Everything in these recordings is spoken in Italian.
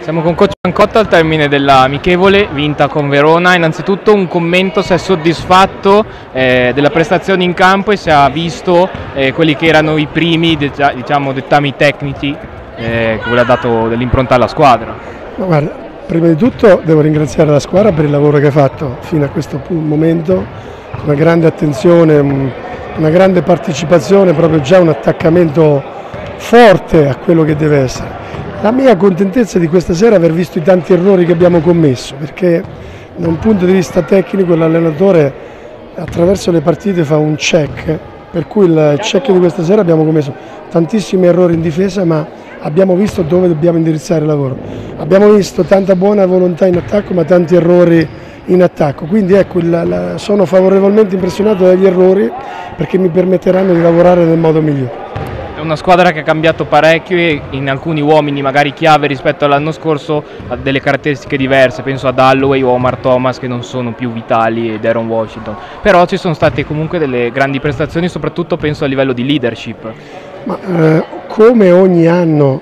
Siamo con Coach Pancotta al termine dell'amichevole vinta con Verona. Innanzitutto un commento se è soddisfatto eh, della prestazione in campo e se ha visto eh, quelli che erano i primi diciamo, dettami tecnici eh, che ha dato dell'impronta alla squadra. Ma guarda, prima di tutto devo ringraziare la squadra per il lavoro che ha fatto fino a questo momento, una grande attenzione, una grande partecipazione, proprio già un attaccamento forte a quello che deve essere. La mia contentezza di questa sera è aver visto i tanti errori che abbiamo commesso, perché da un punto di vista tecnico l'allenatore attraverso le partite fa un check, per cui il check di questa sera abbiamo commesso tantissimi errori in difesa, ma abbiamo visto dove dobbiamo indirizzare il lavoro. Abbiamo visto tanta buona volontà in attacco, ma tanti errori in attacco, quindi ecco, il, la, sono favorevolmente impressionato dagli errori perché mi permetteranno di lavorare nel modo migliore. Una squadra che ha cambiato parecchio e in alcuni uomini magari chiave rispetto all'anno scorso ha delle caratteristiche diverse, penso ad Holloway o Omar Thomas che non sono più vitali ed Aaron Washington, però ci sono state comunque delle grandi prestazioni soprattutto penso a livello di leadership. Ma, eh, come ogni anno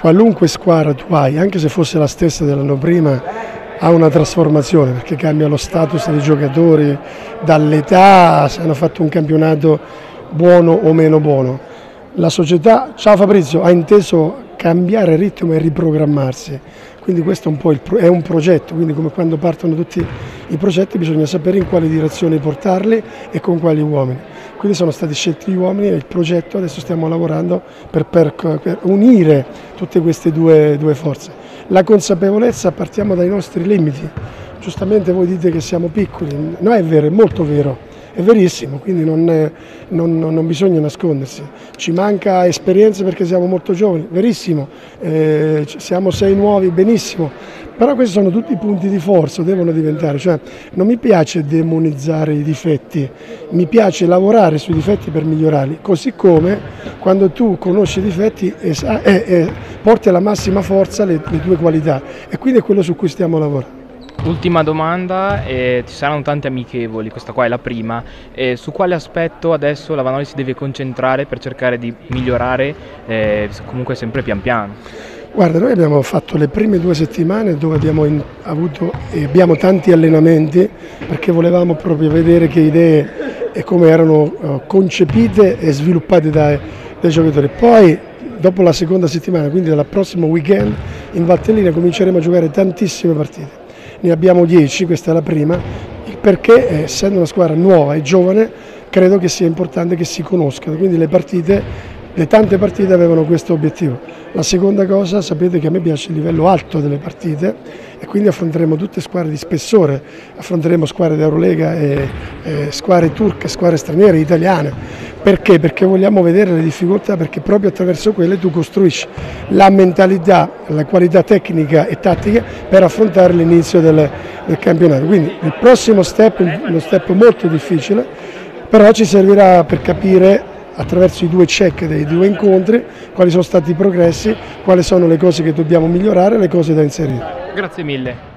qualunque squadra tu hai, anche se fosse la stessa dell'anno prima, ha una trasformazione perché cambia lo status dei giocatori, dall'età, se hanno fatto un campionato buono o meno buono. La società, ciao Fabrizio, ha inteso cambiare ritmo e riprogrammarsi, quindi questo è un, il, è un progetto, quindi come quando partono tutti i progetti bisogna sapere in quale direzione portarli e con quali uomini. Quindi sono stati scelti gli uomini e il progetto, adesso stiamo lavorando per, per, per unire tutte queste due, due forze. La consapevolezza, partiamo dai nostri limiti, giustamente voi dite che siamo piccoli, no è vero, è molto vero, è verissimo, quindi non, è, non, non, bisogna nascondersi. Ci manca esperienza perché siamo molto giovani, verissimo, eh, siamo sei nuovi, benissimo, però questi sono tutti i punti di forza, devono diventare, cioè non mi piace demonizzare i difetti, mi piace lavorare sui difetti per migliorarli, così come quando tu conosci i difetti e, e, e porti alla massima forza le, le tue qualità. E quindi è quello su cui stiamo lavorando. Ultima domanda, eh, ci saranno tante amichevoli, questa qua è la prima, eh, su quale aspetto adesso la Vanoli si deve concentrare per cercare di migliorare eh, comunque sempre pian piano? Guarda, noi abbiamo fatto le prime due settimane dove abbiamo in, avuto e abbiamo tanti allenamenti perché volevamo proprio vedere che idee e come erano uh, concepite e sviluppate dai, dai giocatori. Poi dopo la seconda settimana, quindi dal prossimo weekend, in Valtellina cominceremo a giocare tantissime partite ne abbiamo 10, questa è la prima, perché eh, essendo una squadra nuova e giovane credo che sia importante che si conoscano, quindi le partite, le tante partite avevano questo obiettivo. La seconda cosa, sapete che a me piace il livello alto delle partite e quindi affronteremo tutte squadre di spessore, affronteremo squadre d'Eurolega e, e squadre turche, squadre straniere, italiane. Perché? Perché vogliamo vedere le difficoltà, perché proprio attraverso quelle tu costruisci la mentalità, la qualità tecnica e tattica per affrontare l'inizio del, del campionato. Quindi il prossimo step è uno step molto difficile, però ci servirà per capire attraverso i due check dei due incontri quali sono stati i progressi, quali sono le cose che dobbiamo migliorare e le cose da inserire. Grazie mille.